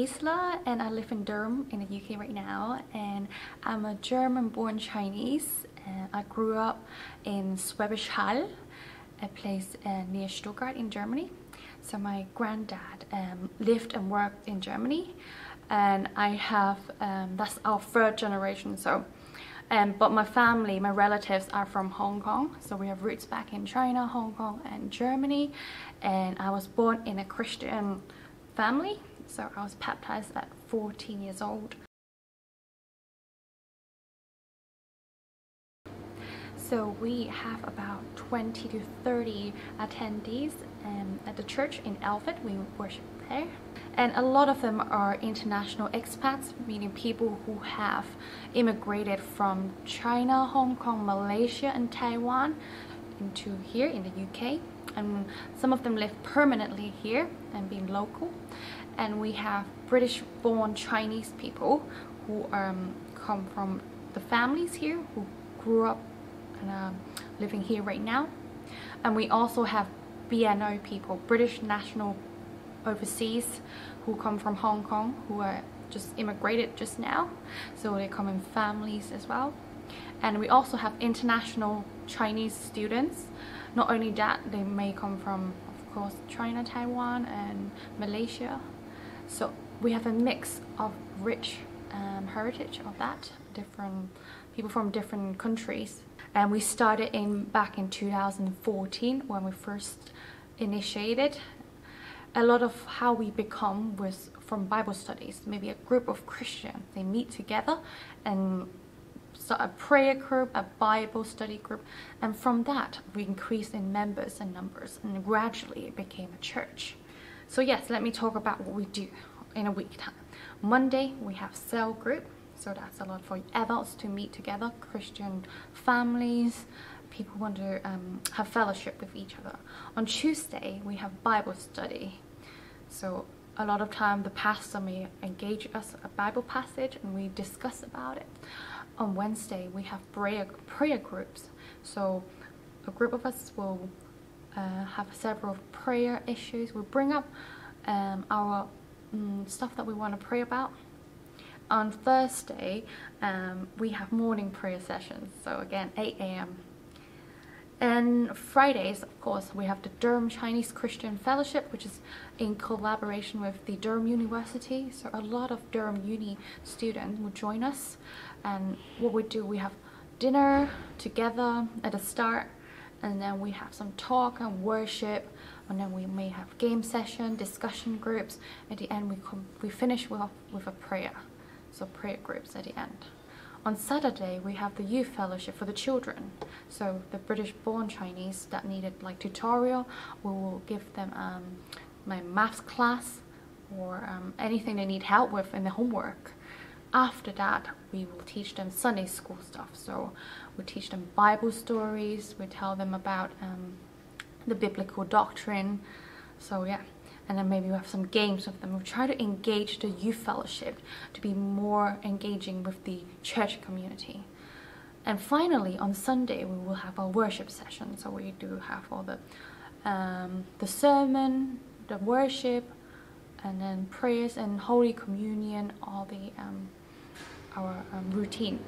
Gisela and I live in Durham in the UK right now and I'm a German born Chinese and I grew up in Schwäbisch Hall a place uh, near Stuttgart in Germany so my granddad um, lived and worked in Germany and I have um, that's our third generation so um, but my family, my relatives are from Hong Kong. So we have roots back in China, Hong Kong and Germany. And I was born in a Christian family. So I was baptized at 14 years old. So we have about 20 to 30 attendees um, at the church in Alfred. We worship there and a lot of them are international expats meaning people who have immigrated from China, Hong Kong, Malaysia and Taiwan into here in the UK and some of them live permanently here and being local. And we have British born Chinese people who um, come from the families here who grew up and uh, living here right now. And we also have BNO people British national overseas who come from Hong Kong who are just immigrated just now. So they come in families as well. And we also have international Chinese students not only that they may come from of course China Taiwan and Malaysia. So we have a mix of rich um, heritage of that different people from different countries. And we started in back in 2014 when we first initiated. A lot of how we become was from Bible studies. Maybe a group of Christians, they meet together and a prayer group, a Bible study group, and from that we increased in members and numbers, and gradually it became a church. So yes, let me talk about what we do in a week time. Monday we have cell group, so that's a lot for adults to meet together, Christian families, people want to um, have fellowship with each other. On Tuesday, we have Bible study. So a lot of time the pastor may engage us a Bible passage and we discuss about it. On Wednesday, we have prayer, prayer groups. So a group of us will uh, have several prayer issues. We'll bring up um, our um, stuff that we want to pray about on Thursday um, we have morning prayer sessions so again 8 a.m and Fridays, of course, we have the Durham Chinese Christian Fellowship, which is in collaboration with the Durham University. So a lot of Durham Uni students will join us. And what we do, we have dinner together at the start, and then we have some talk and worship, and then we may have game session, discussion groups. At the end, we, we finish with, with a prayer. So prayer groups at the end. On Saturday, we have the youth fellowship for the children. So the British born Chinese that needed like tutorial, we will give them um, my maths class or um, anything they need help with in the homework. After that, we will teach them Sunday school stuff. So we teach them Bible stories, we tell them about um, the biblical doctrine. So yeah, and then maybe we have some games with them. We try to engage the youth fellowship to be more engaging with the church community. And finally, on Sunday, we will have our worship session. So we do have all the um, the sermon, the worship, and then prayers and Holy Communion, all the um, our um, routine.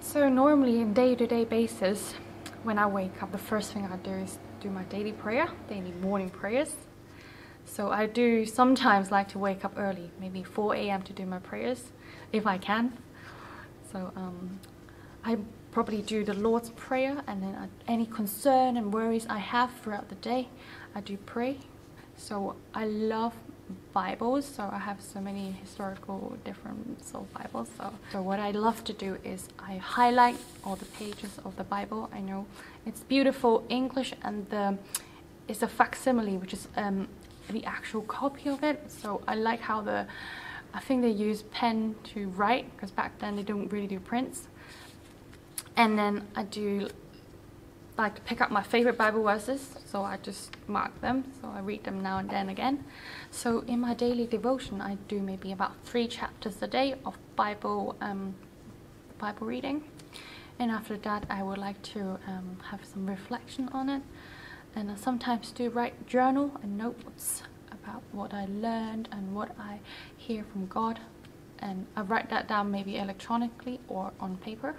So normally, in day-to-day -day basis, when I wake up, the first thing I do is do my daily prayer, daily morning prayers. So I do sometimes like to wake up early, maybe 4 a.m. to do my prayers, if I can. So um, I probably do the Lord's Prayer and then any concern and worries I have throughout the day, I do pray. So I love Bibles, so I have so many historical different soul Bibles. So, so what I love to do is I highlight all the pages of the Bible. I know it's beautiful English and the it's a facsimile, which is um, the actual copy of it. So I like how the I think they use pen to write because back then they don't really do prints. And then I do like to pick up my favorite Bible verses, so I just mark them, so I read them now and then again. So in my daily devotion, I do maybe about three chapters a day of Bible, um, Bible reading. And after that, I would like to um, have some reflection on it. and I sometimes do write journal and notes about what I learned and what I hear from God and I write that down maybe electronically or on paper.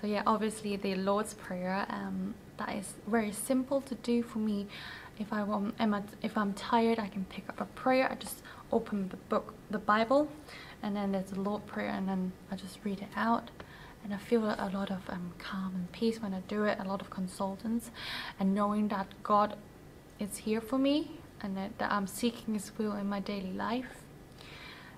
So yeah, obviously the Lord's Prayer, um, that is very simple to do for me. If I want, if I'm tired, I can pick up a prayer. I just open the book, the Bible, and then there's the Lord Prayer, and then I just read it out. And I feel a lot of um, calm and peace when I do it. A lot of consultants, and knowing that God is here for me, and that, that I'm seeking His will in my daily life.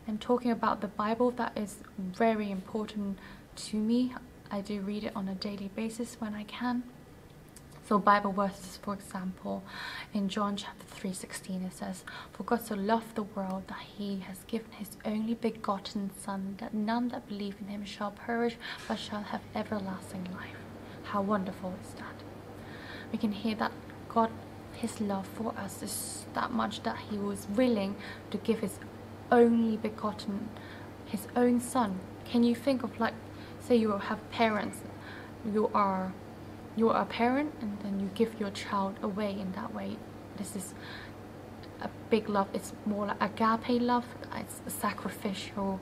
And talking about the Bible, that is very important to me. I do read it on a daily basis when I can. So Bible verses, for example, in John chapter 3, 16, it says, For God so loved the world that he has given his only begotten Son, that none that believe in him shall perish, but shall have everlasting life. How wonderful is that? We can hear that God, his love for us is that much that he was willing to give his only begotten, his own Son. Can you think of like say you have parents you are you are a parent and then you give your child away in that way. This is a big love. It's more like agape love. It's sacrificial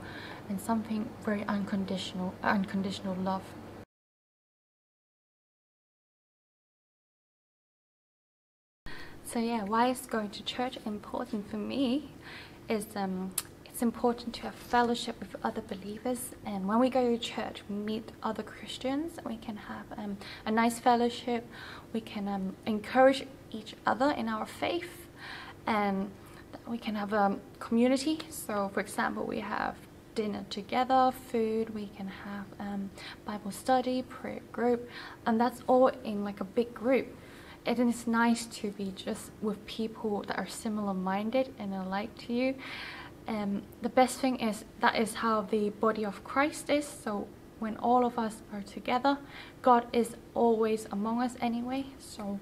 and something very unconditional unconditional love. So yeah why is going to church important for me is um it's important to have fellowship with other believers and when we go to church we meet other Christians we can have um, a nice fellowship. We can um, encourage each other in our faith and we can have a community. So for example we have dinner together food we can have um, Bible study prayer group and that's all in like a big group. And it is nice to be just with people that are similar minded and alike to you um, the best thing is that is how the body of Christ is. So when all of us are together God is always among us anyway. So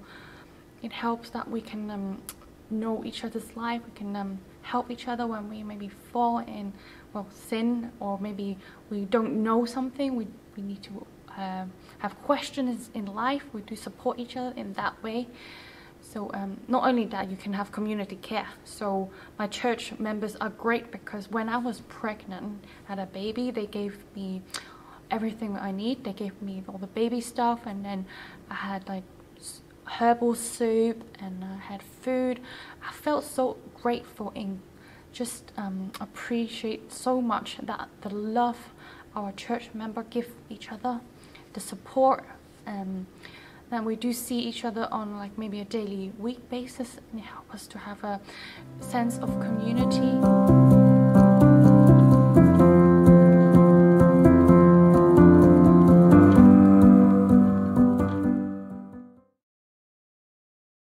it helps that we can um, know each other's life. We can um, help each other when we maybe fall in well sin or maybe we don't know something. We, we need to uh, have questions in life. We do support each other in that way so um, not only that, you can have community care. So my church members are great because when I was pregnant, and had a baby, they gave me everything I need. They gave me all the baby stuff and then I had like herbal soup and I had food. I felt so grateful and just um, appreciate so much that the love our church member give each other, the support. Um, then we do see each other on like maybe a daily week basis and it helps us to have a sense of community